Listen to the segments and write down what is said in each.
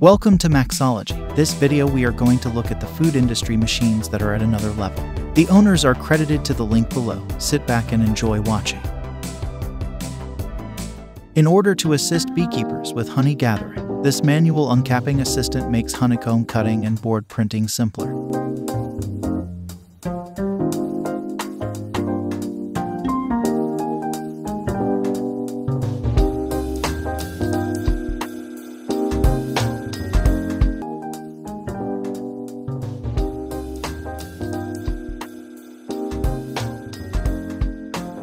Welcome to Maexology. This video we are going to look at the food industry machines that are at another level. The owners are credited to the link below. Sit back and enjoy watching. In order to assist beekeepers with honey gathering, this manual uncapping assistant makes honeycomb cutting and board printing simpler.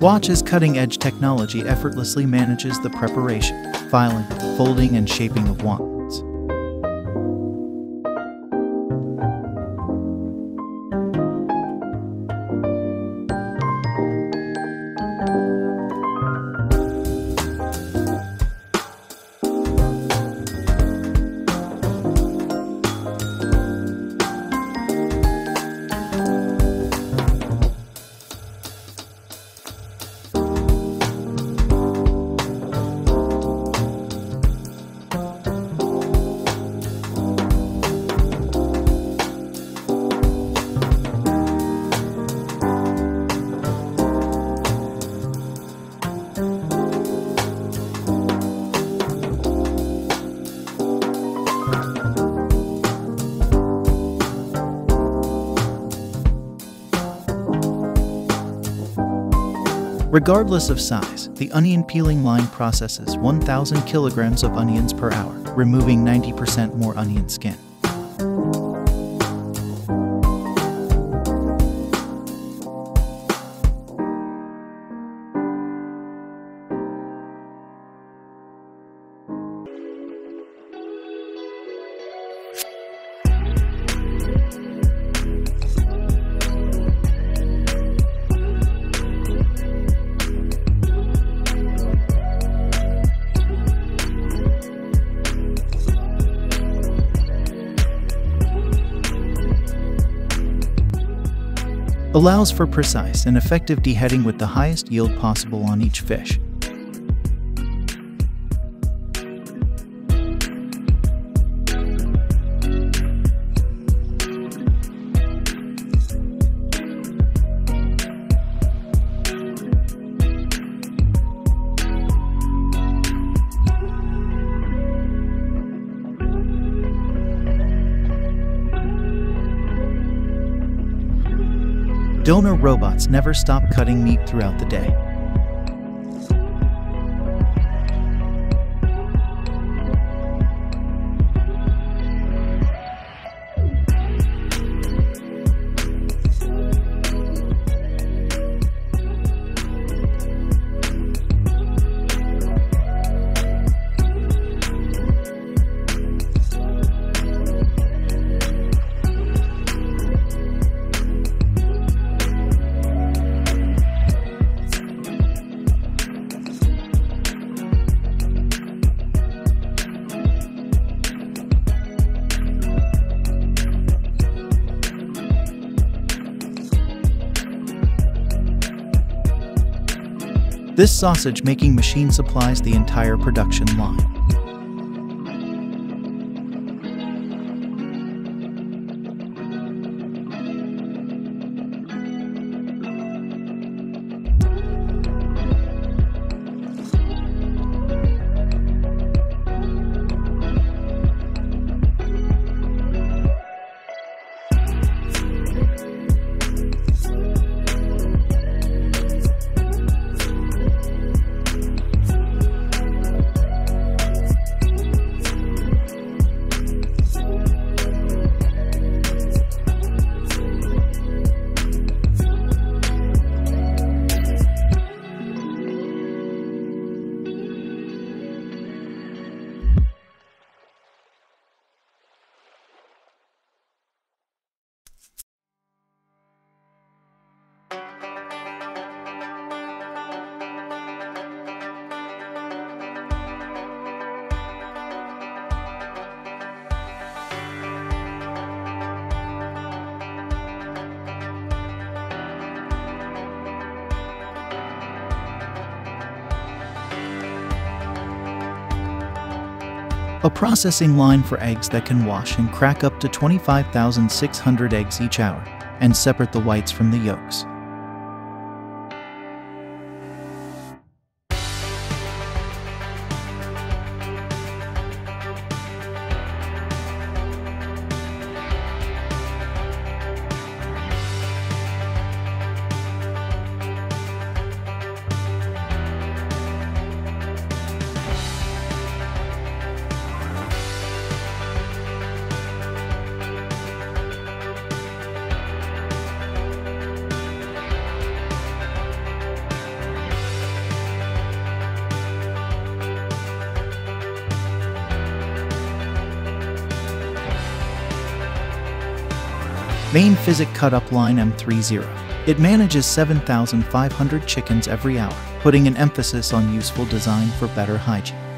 Watch as cutting edge technology effortlessly manages the preparation, filing, folding, and shaping of wands. Regardless of size, the onion peeling line processes 1,000 kilograms of onions per hour, removing 90% more onion skin. Allows for precise and effective deheading with the highest yield possible on each fish. Doner robots never stop cutting meat throughout the day. This sausage making machine supplies the entire production line. A processing line for eggs that can wash and crack up to 25,600 eggs each hour and separate the whites from the yolks. Meyn Physic Cut Up Line M30. It manages 7,500 chickens every hour, putting an emphasis on useful design for better hygiene.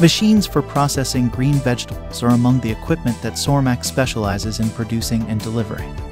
Machines for processing green vegetables are among the equipment that Sormac specializes in producing and delivering.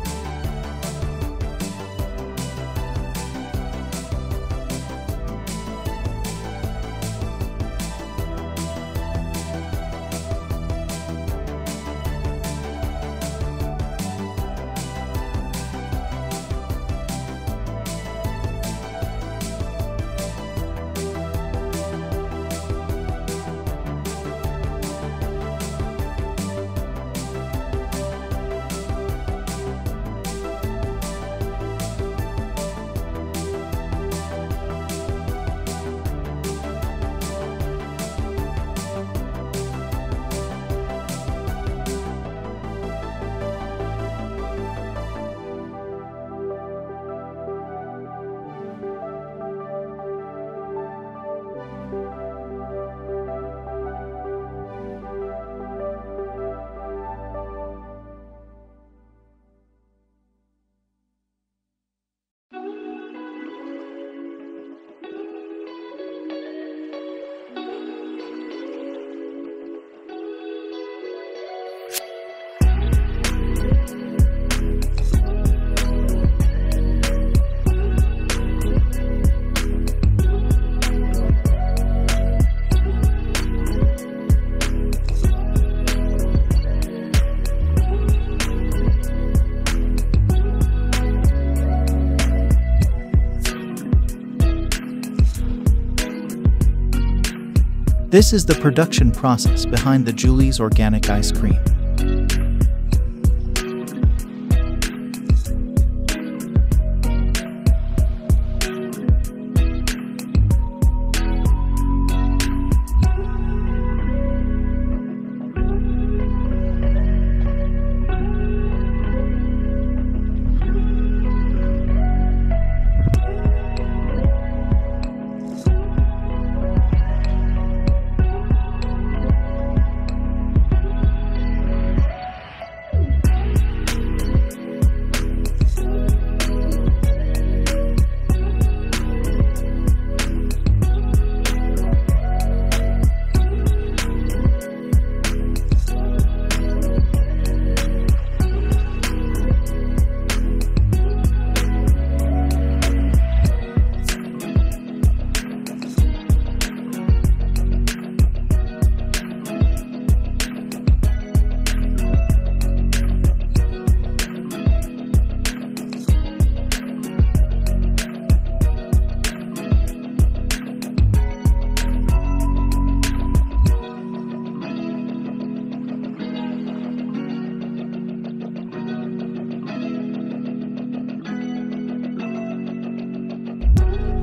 This is the production process behind the Julie's Organic Ice Cream.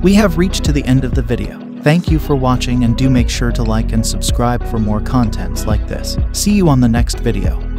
We have reached to the end of the video. Thank you for watching and do make sure to like and subscribe for more contents like this. See you on the next video.